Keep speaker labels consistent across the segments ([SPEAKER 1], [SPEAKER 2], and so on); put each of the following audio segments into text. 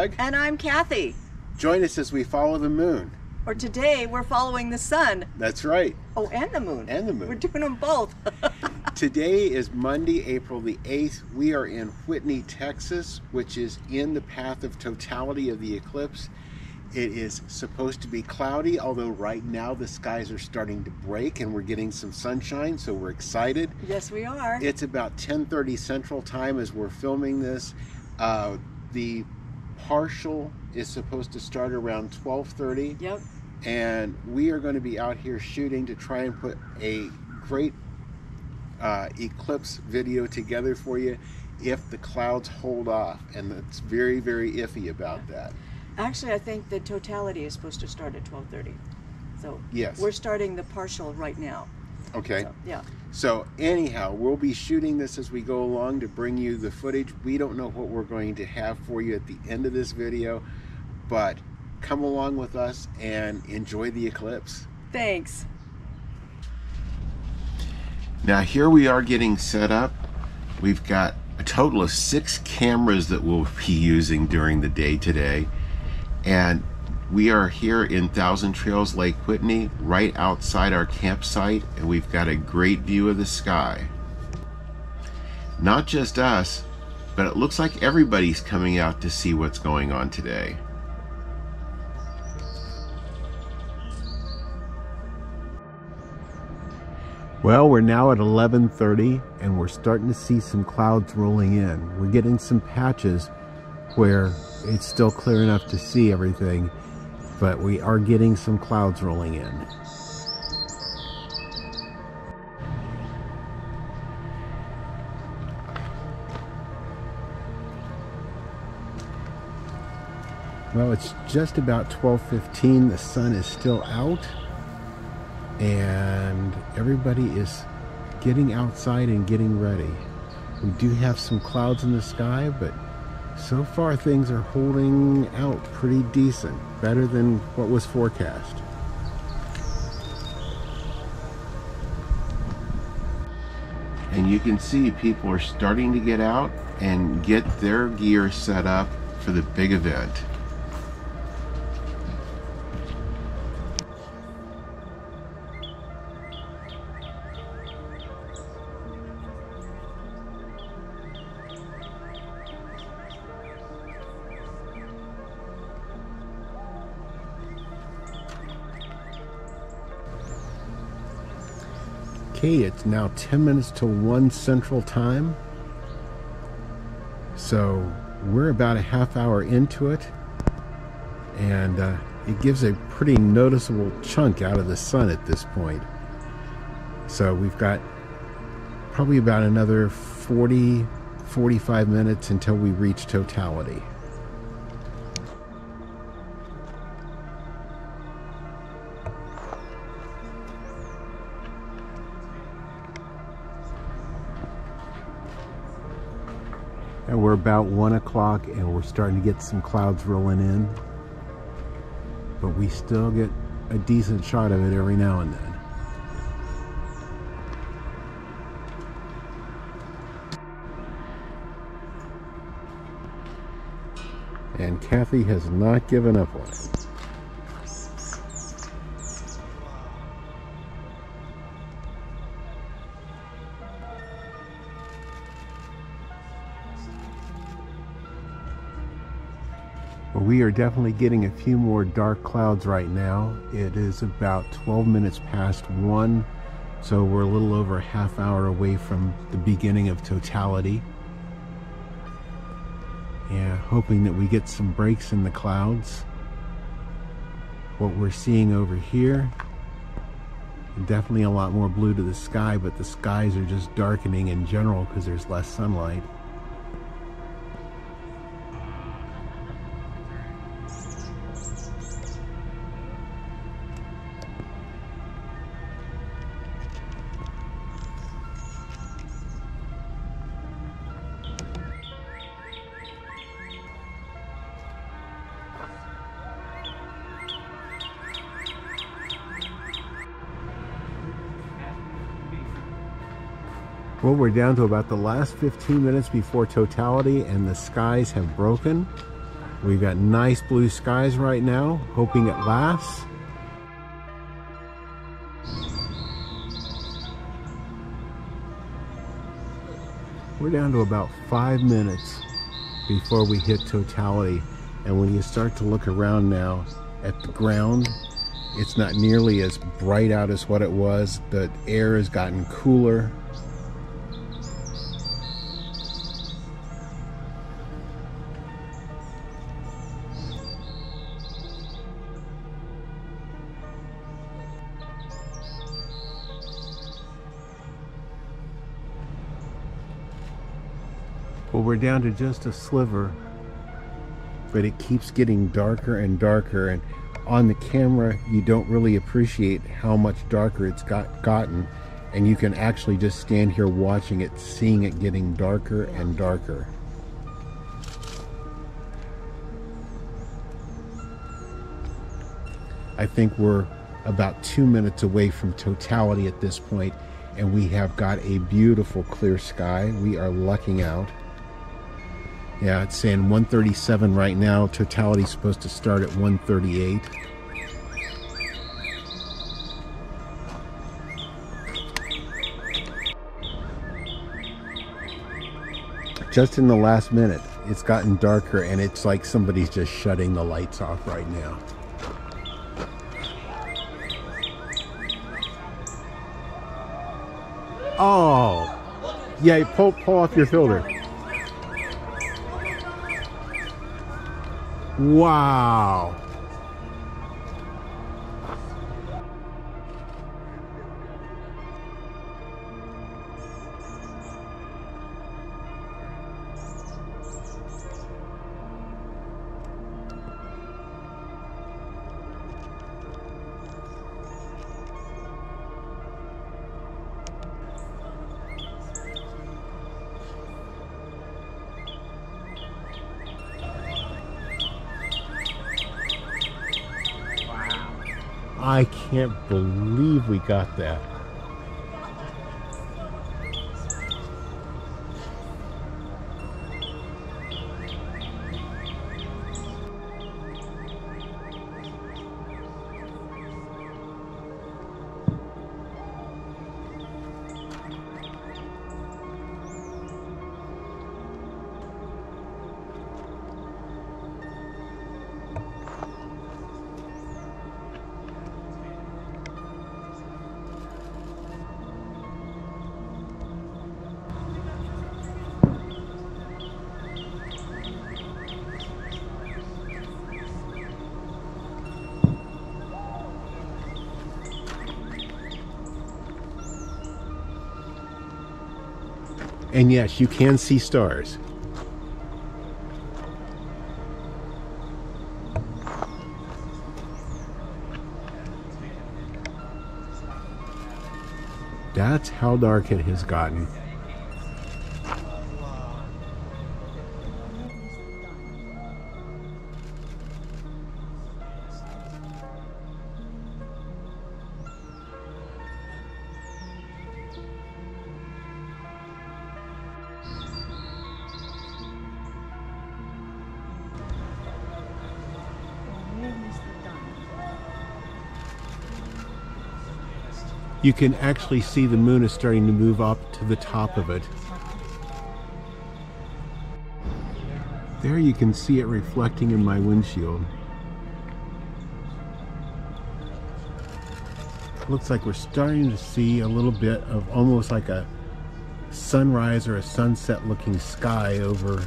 [SPEAKER 1] Doug.
[SPEAKER 2] And I'm Cathy.
[SPEAKER 1] Join us as we follow the moon.
[SPEAKER 2] Or today we're following the sun.
[SPEAKER 1] That's right.
[SPEAKER 2] Oh, and the moon.
[SPEAKER 1] And the moon.
[SPEAKER 2] We're doing them both.
[SPEAKER 1] today is Monday, April the 8th. We are in Whitney, Texas, which is in the path of totality of the eclipse. It is supposed to be cloudy, although right now the skies are starting to break and we're getting some sunshine, so we're excited.
[SPEAKER 2] Yes, we are.
[SPEAKER 1] It's about 10.30 Central Time as we're filming this. Uh, the partial is supposed to start around 12.30.
[SPEAKER 2] Yep.
[SPEAKER 1] And we are going to be out here shooting to try and put a great uh, eclipse video together for you if the clouds hold off. And it's very, very iffy about that.
[SPEAKER 2] Actually, I think the totality is supposed to start at 12:30. So
[SPEAKER 1] yes,
[SPEAKER 2] we're starting the partial right now.
[SPEAKER 1] Okay.
[SPEAKER 2] So, yeah.
[SPEAKER 1] So anyhow, we'll be shooting this as we go along to bring you the footage. We don't know what we're going to have for you at the end of this video, but come along with us and enjoy the eclipse.
[SPEAKER 2] Thanks.
[SPEAKER 1] Now here we are getting set up. We've got a total of six cameras that we'll be using during the day today. And we are here in Thousand Trails Lake Whitney, right outside our campsite, and we've got a great view of the sky. Not just us, but it looks like everybody's coming out to see what's going on today. Well, we're now at 11:30 and we're starting to see some clouds rolling in. We're getting some patches where it's still clear enough to see everything, but we are getting some clouds rolling in. Well, it's just about 12.15. The sun is still out. And everybody is getting outside and getting ready. We do have some clouds in the sky, but so far things are holding out pretty decent, better than what was forecast. And you can see people are starting to get out and get their gear set up for the big event. Okay, it's now 10 minutes to 1 Central Time. So we're about a half hour into it. And uh, it gives a pretty noticeable chunk out of the sun at this point. So we've got probably about another 40, 45 minutes until we reach totality. And we're about one o'clock and we're starting to get some clouds rolling in. But we still get a decent shot of it every now and then. And Cathy has not given up on it. We are definitely getting a few more dark clouds right now. It is about 12 minutes past 1, so we're a little over a half hour away from the beginning of totality. Yeah, hoping that we get some breaks in the clouds. What we're seeing over here, definitely a lot more blue to the sky, but the skies are just darkening in general because there's less sunlight. Well, we're down to about the last 15 minutes before totality and the skies have broken. We've got nice blue skies right now, hoping it lasts. We're down to about five minutes before we hit totality. And when you start to look around now at the ground, it's not nearly as bright out as what it was. The air has gotten cooler. We're down to just a sliver, but it keeps getting darker and darker. And on the camera, you don't really appreciate how much darker it's got gotten. And you can actually just stand here watching it, seeing it getting darker and darker. I think we're about two minutes away from totality at this point, and we have got a beautiful clear sky. We are lucking out. Yeah, it's saying 137 right now. Totality's supposed to start at 138. Just in the last minute, it's gotten darker and it's like somebody's just shutting the lights off right now. Oh, yeah, pull, pull off your filter. Wow. I can't believe we got that. And yes, you can see stars. That's how dark it has gotten. You can actually see the moon is starting to move up to the top of it. There you can see it reflecting in my windshield. Looks like we're starting to see a little bit of almost like a sunrise or a sunset looking sky over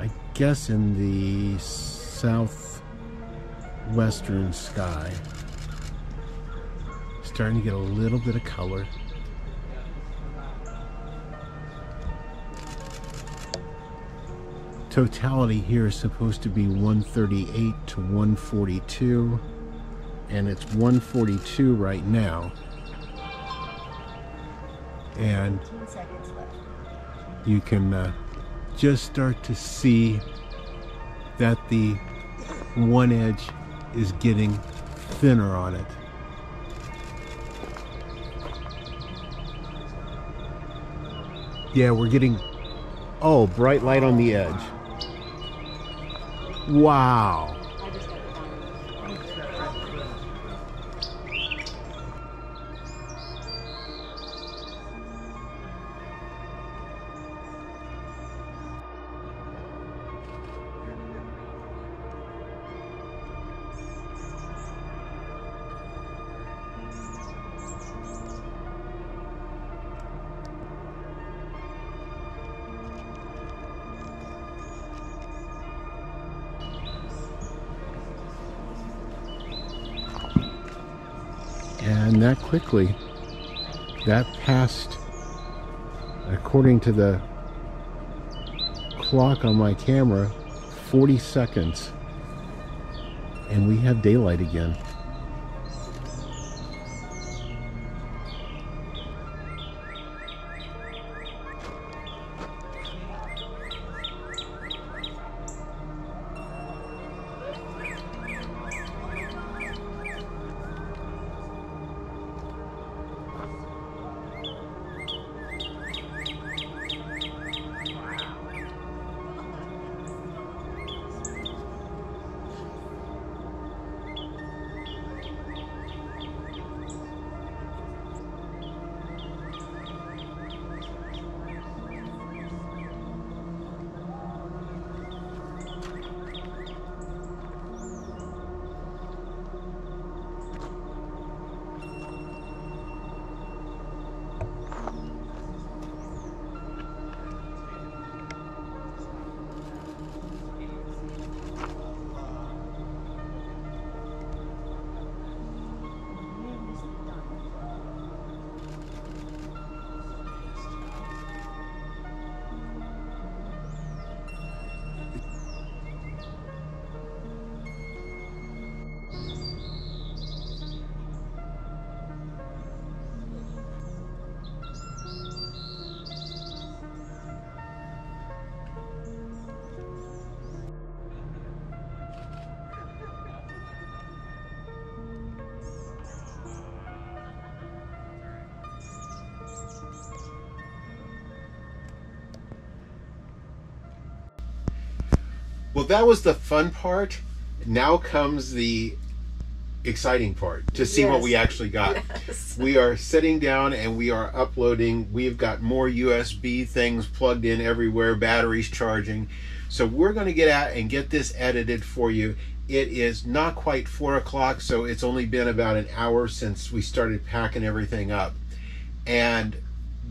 [SPEAKER 1] I guess in the southwestern sky. Starting to get a little bit of color. Totality here is supposed to be 138 to 142 and it's 142 right now and you can uh, just start to see that the one edge is getting thinner on it. Yeah, we're getting
[SPEAKER 3] Oh, bright light on the edge. Wow. And that quickly, that passed, according to the clock on my camera, 40 seconds. And we have daylight again.
[SPEAKER 1] That was the fun part. Now comes the exciting part to see what we actually got.
[SPEAKER 2] Yes.
[SPEAKER 1] We are sitting down and we are uploading. We've got more USB things plugged in everywhere, batteries charging. So we're going to get out and get this edited for you. It is not quite four o'clock, so it's only been about an hour since we started packing everything up. And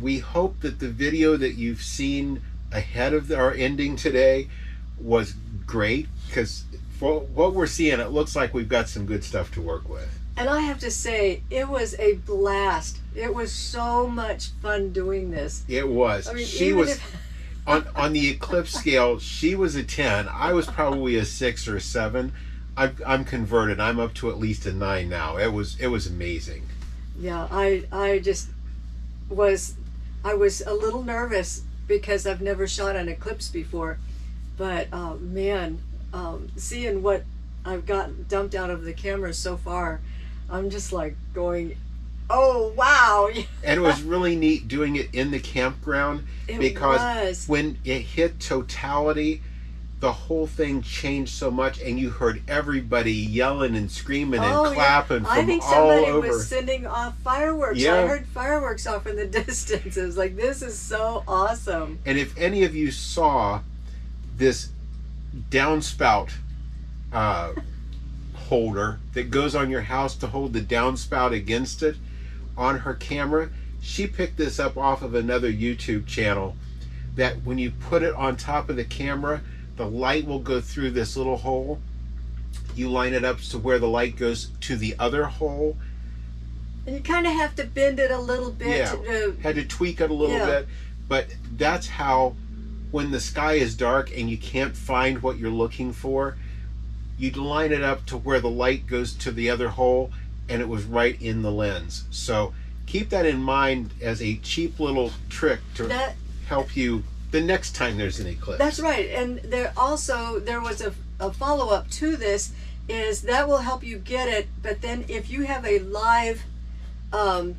[SPEAKER 1] we hope that the video that you've seen ahead of our ending today was great because for what we're seeing, it looks like we've got some good stuff to work with.
[SPEAKER 2] And I have to say, it was a blast. It was so much fun doing this.
[SPEAKER 1] It was.
[SPEAKER 2] I mean,
[SPEAKER 1] she was
[SPEAKER 2] if-
[SPEAKER 1] on on the eclipse scale. She was a ten. I was probably a six or a seven. I'm, I'm converted. I'm up to at least a nine now. It was it was amazing.
[SPEAKER 2] Yeah, I I just was I was a little nervous because I've never shot an eclipse before, but uh, man, um, seeing what I've got dumped out of the camera so far, I'm just like going, oh wow!
[SPEAKER 1] And it was really neat doing it in the campground
[SPEAKER 2] It
[SPEAKER 1] because
[SPEAKER 2] was.
[SPEAKER 1] when it hit totality, the whole thing changed so much, and you heard everybody yelling and screaming and
[SPEAKER 2] Oh,
[SPEAKER 1] and
[SPEAKER 2] yeah.
[SPEAKER 1] clapping
[SPEAKER 2] I think somebody was sending off fireworks.
[SPEAKER 1] Yeah.
[SPEAKER 2] I heard fireworks off in the distance. It was like this is so awesome.
[SPEAKER 1] And if any of you saw this downspout uh, holder that goes on your house to hold the downspout against it on her camera, she picked this up off of another YouTube channel. That when you put it on top of the camera, the light will go through this little hole. You line it up to where the light goes to the other hole.
[SPEAKER 2] And you kind of have to bend it a little bit
[SPEAKER 1] Yeah.
[SPEAKER 2] to,
[SPEAKER 1] had to tweak it a little
[SPEAKER 2] Yeah.
[SPEAKER 1] bit but that's how when the sky is dark and you can't find what you're looking for you'd line it up to where the light goes to the other hole and it was right in the lens so keep that in mind as a cheap little trick to
[SPEAKER 2] that
[SPEAKER 1] help you the next time there's an eclipse
[SPEAKER 2] That's right. And there also there was a, a follow up to this is that will help you get it. But then if you have a live um,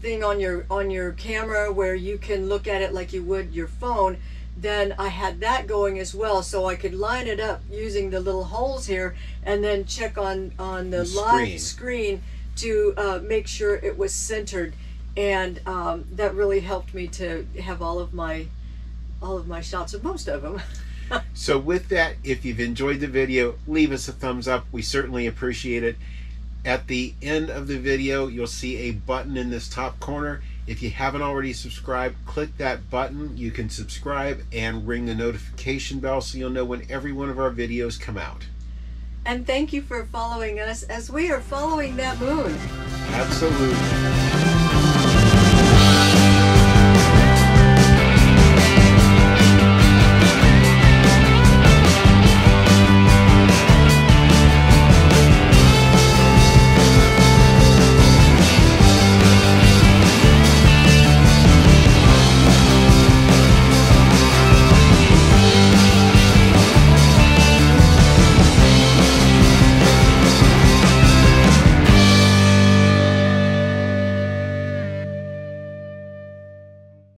[SPEAKER 2] thing on your on your camera where you can look at it like you would your phone then I had that going as well so I could line it up using the little holes here and then check on on the,
[SPEAKER 1] The
[SPEAKER 2] live
[SPEAKER 1] screen.
[SPEAKER 2] screen to uh, make sure it was centered and um, that really helped me to have all of my all of my shots of most of them
[SPEAKER 1] So with that, if you've enjoyed the video, leave us a thumbs up. We certainly appreciate it. At the end of the video, you'll see a button in this top corner. If you haven't already subscribed, click that button. You can subscribe and ring the notification bell so you'll know when every one of our videos come out.
[SPEAKER 2] and thank you for following us as we are following that moon
[SPEAKER 1] Absolutely.